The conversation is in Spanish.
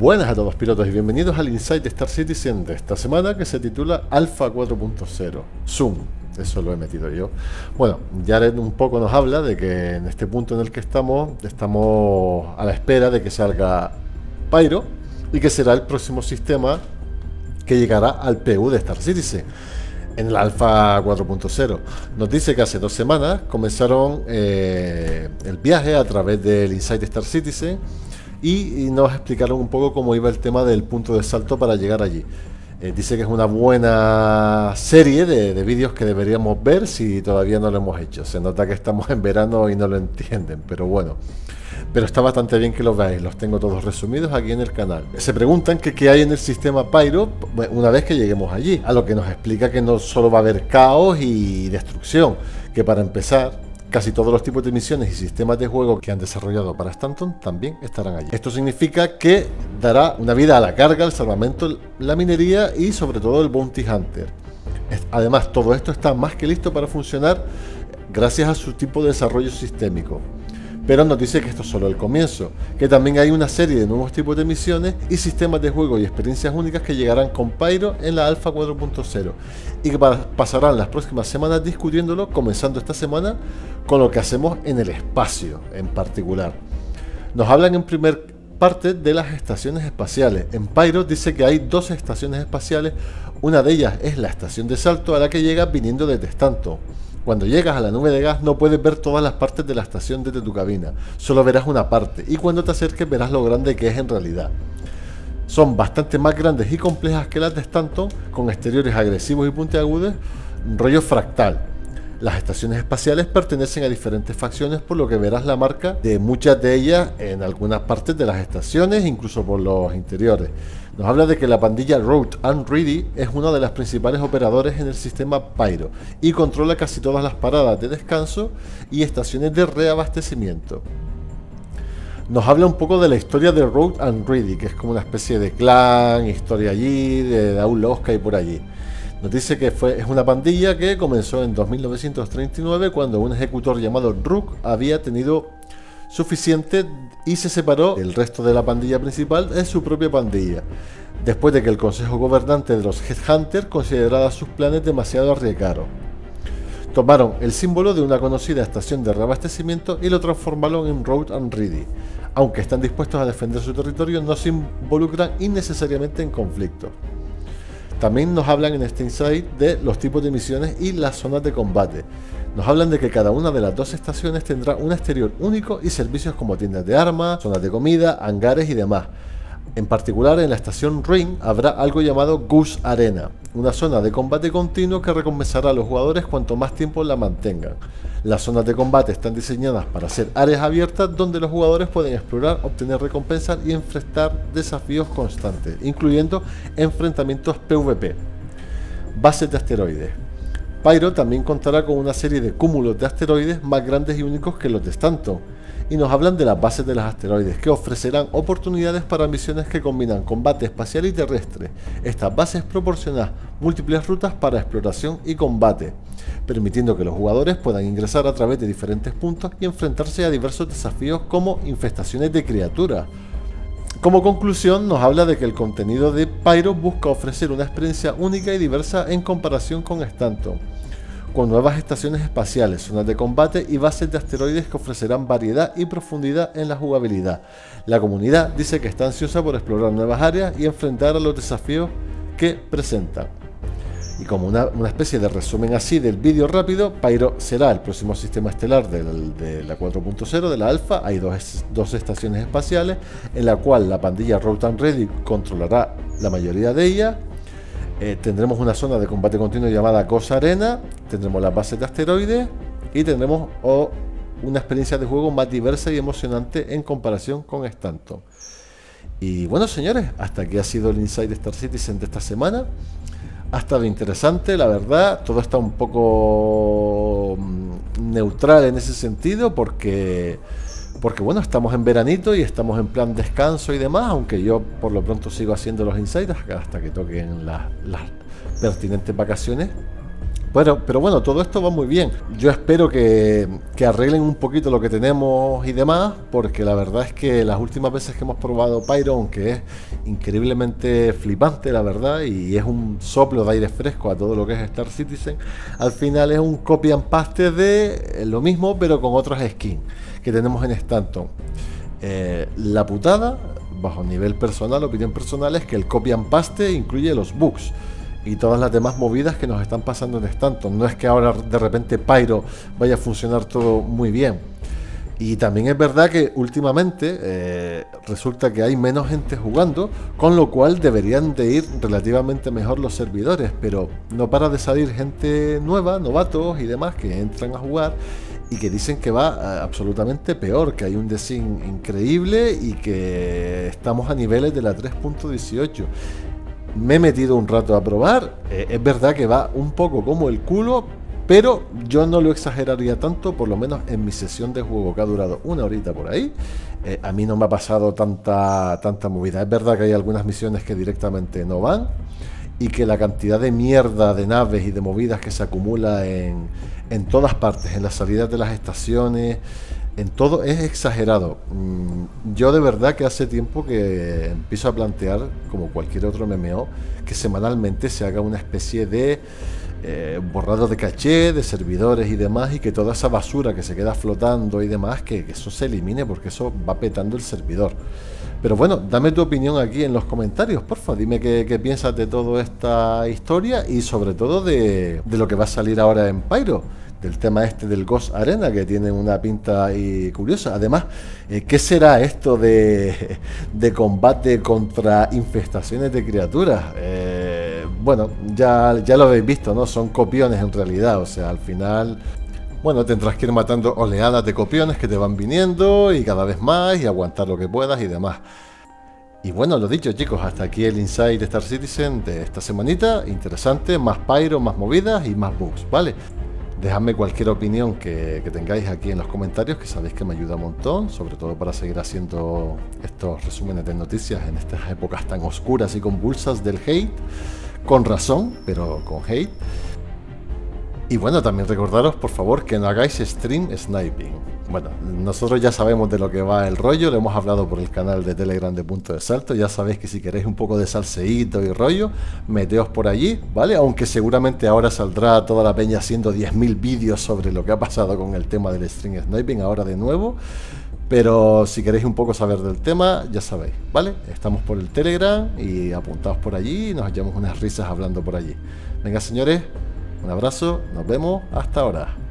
Buenas a todos pilotos y bienvenidos al Insight Star Citizen de esta semana que se titula Alpha 4.0 Zoom, eso lo he metido yo. Bueno, Jared un poco nos habla de que en este punto en el que estamos, estamos a la espera de que salga Pyro y que será el próximo sistema que llegará al PU de Star Citizen en el Alpha 4.0. Nos dice que hace dos semanas comenzaron eh, el viaje a través del Insight Star Citizen y, nos explicaron un poco cómo iba el tema del punto de salto para llegar allí. Eh, dice que es una buena serie de, de vídeos que deberíamos ver si todavía no lo hemos hecho. Se nota que estamos en verano y no lo entienden, pero bueno. Pero está bastante bien que lo veáis, los tengo todos resumidos aquí en el canal. Se preguntan qué hay en el sistema Pyro una vez que lleguemos allí, a lo que nos explica que no solo va a haber caos y destrucción, que para empezar Casi todos los tipos de misiones y sistemas de juego que han desarrollado para Stanton también estarán allí. Esto significa que dará una vida a la carga, al salvamento, la minería y sobre todo el Bounty Hunter. Además, todo esto está más que listo para funcionar gracias a su tipo de desarrollo sistémico. Pero nos dice que esto es solo el comienzo, que también hay una serie de nuevos tipos de misiones y sistemas de juego y experiencias únicas que llegarán con Pyro en la Alpha 4.0 y que pasarán las próximas semanas discutiéndolo, comenzando esta semana con lo que hacemos en el espacio en particular. Nos hablan en primer parte de las estaciones espaciales. En Pyro dice que hay dos estaciones espaciales, una de ellas es la estación de salto a la que llega viniendo desde Stanton cuando llegas a la nube de gas no puedes ver todas las partes de la estación desde tu cabina, solo verás una parte y cuando te acerques verás lo grande que es en realidad. Son bastante más grandes y complejas que las de Stanton, con exteriores agresivos y puntiagudos, rollo fractal. Las estaciones espaciales pertenecen a diferentes facciones, por lo que verás la marca de muchas de ellas en algunas partes de las estaciones, incluso por los interiores. Nos habla de que la pandilla Road and Ready es uno de los principales operadores en el sistema Pyro y controla casi todas las paradas de descanso y estaciones de reabastecimiento. Nos habla un poco de la historia de Road and Ready, que es como una especie de clan, historia allí, de Daul Oscar y por allí. Nos dice que fue, es una pandilla que comenzó en 2939 cuando un ejecutor llamado Rook había tenido suficiente y se separó del resto de la pandilla principal en su propia pandilla, después de que el consejo gobernante de los Headhunters considerara sus planes demasiado arriesgados. Tomaron el símbolo de una conocida estación de reabastecimiento y lo transformaron en Road and Ready. Aunque están dispuestos a defender su territorio, no se involucran innecesariamente en conflictos. También nos hablan en este insight de los tipos de misiones y las zonas de combate. Nos hablan de que cada una de las dos estaciones tendrá un exterior único y servicios como tiendas de armas, zonas de comida, hangares y demás. En particular, en la estación Ring habrá algo llamado Goose Arena, una zona de combate continuo que recompensará a los jugadores cuanto más tiempo la mantengan. Las zonas de combate están diseñadas para ser áreas abiertas donde los jugadores pueden explorar, obtener recompensas y enfrentar desafíos constantes, incluyendo enfrentamientos PvP. Bases de asteroides. Pyro también contará con una serie de cúmulos de asteroides más grandes y únicos que los de Stanton, y nos hablan de las bases de los asteroides, que ofrecerán oportunidades para misiones que combinan combate espacial y terrestre. Estas bases proporcionan múltiples rutas para exploración y combate, permitiendo que los jugadores puedan ingresar a través de diferentes puntos y enfrentarse a diversos desafíos como infestaciones de criaturas. Como conclusión, nos habla de que el contenido de Pyro busca ofrecer una experiencia única y diversa en comparación con Stanton con nuevas estaciones espaciales, zonas de combate y bases de asteroides que ofrecerán variedad y profundidad en la jugabilidad. La comunidad dice que está ansiosa por explorar nuevas áreas y enfrentar a los desafíos que presentan. Y como una, especie de resumen así del vídeo rápido, Pyro será el próximo sistema estelar de la 4.0 de la Alpha. Hay dos, dos, estaciones espaciales en la cual la pandilla Road and Ready controlará la mayoría de ellas eh, tendremos una zona de combate continuo llamada Cosa Arena, tendremos las bases de asteroides y tendremos una experiencia de juego más diversa y emocionante en comparación con Stanton. Y bueno, señores, hasta aquí ha sido el Inside Star Citizen de esta semana. Ha estado interesante, la verdad. Todo está un poco mm, neutral en ese sentido porque porque bueno, estamos en veranito y estamos en plan descanso y demás, aunque yo por lo pronto sigo haciendo los insights hasta que toquen las, pertinentes vacaciones. Pero, pero bueno, todo esto va muy bien. Yo espero que, que, arreglen un poquito lo que tenemos y demás, porque la verdad es que las últimas veces que hemos probado Pyro, aunque es increíblemente flipante, la verdad, y es un soplo de aire fresco a todo lo que es Star Citizen, al final es un copy and paste de lo mismo, pero con otros skins que tenemos en Stanton. Eh, la putada, bajo nivel personal, opinión personal, es que el copy and paste incluye los bugs y todas las demás movidas que nos están pasando en Stanton. No es que ahora de repente Pyro vaya a funcionar todo muy bien. Y también es verdad que últimamente eh, resulta que hay menos gente jugando, con lo cual deberían de ir relativamente mejor los servidores, pero no para de salir gente nueva, novatos y demás que entran a jugar y que dicen que va eh, absolutamente peor, que hay un design increíble y que estamos a niveles de la 3.18 me he metido un rato a probar. Eh, es verdad que va un poco como el culo, pero yo no lo exageraría tanto, por lo menos en mi sesión de juego que ha durado una horita por ahí. Eh, a mí no me ha pasado tanta, tanta movida. Es verdad que hay algunas misiones que directamente no van y que la cantidad de mierda de naves y de movidas que se acumula en, en todas partes, en las salidas de las estaciones, en todo es exagerado. Mm, yo de verdad que hace tiempo que empiezo a plantear, como cualquier otro MMO, que semanalmente se haga una especie de eh, borrado de caché, de servidores y demás, y que toda esa basura que se queda flotando y demás, que, eso se elimine porque eso va petando el servidor. Pero bueno, dame tu opinión aquí en los comentarios, porfa. Dime qué, piensas de toda esta historia y sobre todo de, de lo que va a salir ahora en Pyro del tema este del Ghost Arena, que tiene una pinta y curiosa. Además, eh, ¿qué será esto de, de, combate contra infestaciones de criaturas? Eh, bueno, ya, ya lo habéis visto, ¿no? Son copiones en realidad, o sea, al final... Bueno, tendrás que ir matando oleadas de copiones que te van viniendo y cada vez más y aguantar lo que puedas y demás. Y bueno, lo dicho chicos, hasta aquí el Inside de Star Citizen de esta semanita. Interesante, más pyro, más movidas y más bugs, ¿vale? Dejadme cualquier opinión que, tengáis aquí en los comentarios, que sabéis que me ayuda un montón, sobre todo para seguir haciendo estos resúmenes de noticias en estas épocas tan oscuras y convulsas del hate, con razón, pero con hate. Y bueno, también recordaros por favor que no hagáis stream sniping. Bueno, nosotros ya sabemos de lo que va el rollo, lo hemos hablado por el canal de Telegram de Punto de Salto, ya sabéis que si queréis un poco de salseíto y rollo, meteos por allí, ¿vale? Aunque seguramente ahora saldrá toda la peña haciendo 10.000 vídeos sobre lo que ha pasado con el tema del stream sniping ahora de nuevo. Pero si queréis un poco saber del tema, ya sabéis, ¿vale? Estamos por el Telegram y apuntaos por allí y nos echamos unas risas hablando por allí. Venga, señores, un abrazo, nos vemos, hasta ahora.